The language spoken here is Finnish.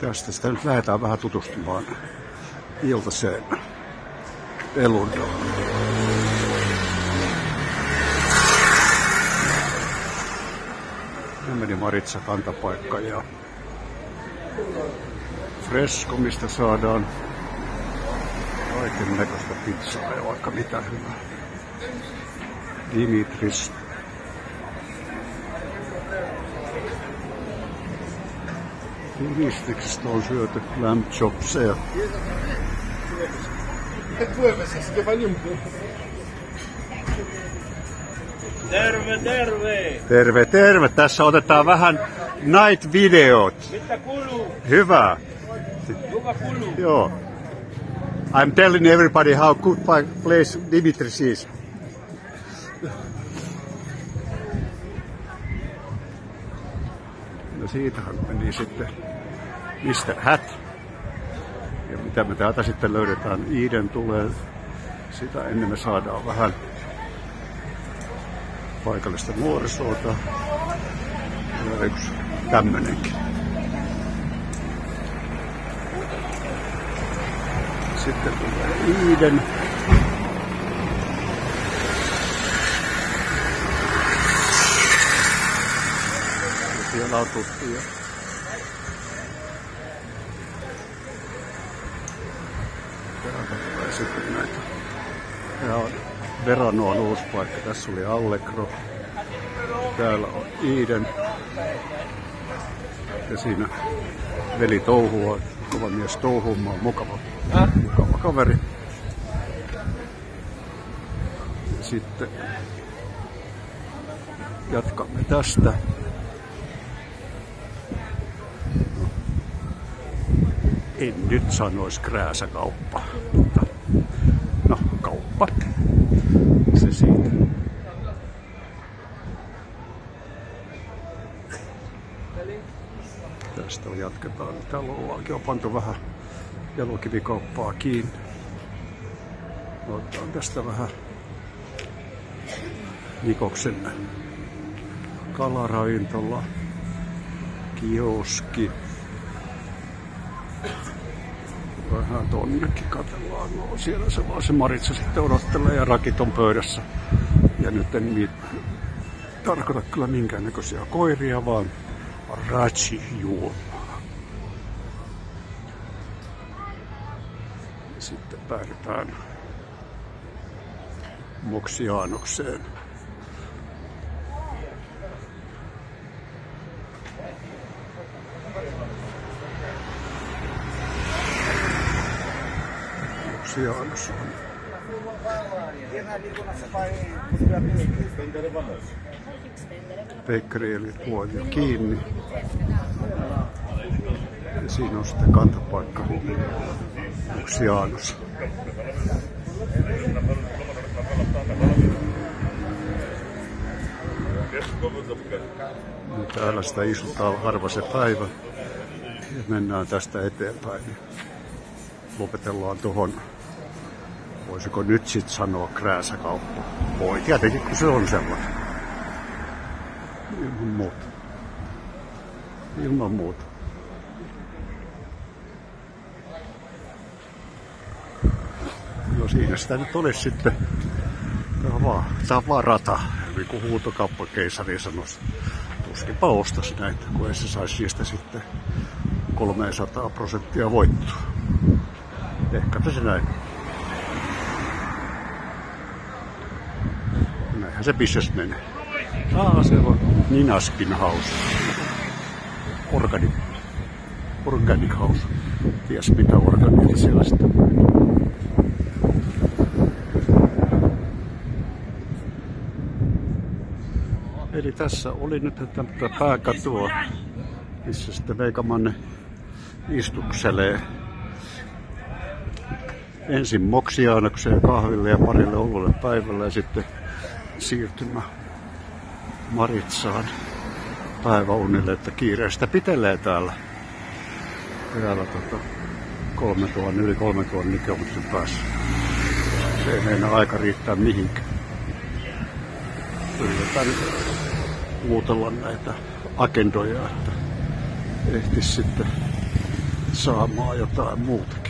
Tästä sitä nyt lähdetään vähän tutustumaan iltaseen elundoon. Ja meni Maritsa kantapaikka ja Fresco, mistä saadaan kaiken näköistä pizzaa ja vaikka mitä hyvää. Dimitris. Dimitrisistä on syöty lamb chopseja. Terve, terve! Terve, terve. Tässä otetaan vähän night-videot. Mitä kuuluu? Hyvä. Kuka kuuluu? Joo. I'm telling everybody how good place Dimitris is. No siitähän meni sitten Mr. Hat. Ja mitä me täältä sitten löydetään, Iiden tulee, sitä ennen me saadaan vähän paikallista nuorisoota. Ja yksi tämmönenkin. Sitten tulee Iiden. Ja siellä on tuttuja. Täältä tulee sitten näitä. Tää on Verano on uusi paikka. Tässä oli Allegro. Täällä on Iiden. Ja siinä veli touhua. Kova mies touhumaan. Mukava, mukava kaveri. Ja sitten jatkamme tästä. En nyt sanoisi krääsäkauppa, mutta no kauppa. Se siitä. Tästä jatketaan. Täällä ollaankin on pantu vähän jalokivikauppaa kiinni. Otetaan tästä vähän Nikoksen kalaravintola, kioski. Vähän tonnekin katsellaan. No, siellä se vaan se Maritsa sitten odottelee ja rakit on pöydässä. Ja nyt en mi- tarkoita kyllä minkäännäköisiä koiria, vaan rachi juomaa. Sitten päädytään Moksiaanokseen. Moksiaanos on Peikkari eli puoli kiinni. Ja siinä on sitten kantapaikka Moksiaanos. Ja täällä sitä istutaan harva se päivä. Ja mennään tästä eteenpäin. Lopetellaan tuohon, voisiko nyt sitten sanoa krääsäkauppa. Voi tietenkin, kun se on sellainen. Ilman muuta. Ilman muuta. No siinä sitä nyt olisi sitten. Tämä on vaan, tämä on vaan rata. Niin kuin huutokauppakeisari sanoisi. Tuskinpa ostaisi näitä, kun ei se saisi siitä sitten 300 prosenttia voittoa. Ehkäpä se näin. Näinhän se bisnes menee. Ah, se on Ninaskin House. Organic. Organic House. Ties mitä organia siellä sitten. Eli tässä oli nyt tätä pääkatua, missä sitten Veikamanne istukselee ensin moksiaanokseen kahville ja parille olulle päivällä ja sitten siirtymä Maritsaan päiväunille, että kiireestä pitelee täällä. Täällä tota, 3000, yli 3000 kilometrin päässä. Se ei meinaa aika riittää mihinkään. Yritetään muutella näitä agendoja, että ehtis sitten saamaan jotain muutakin.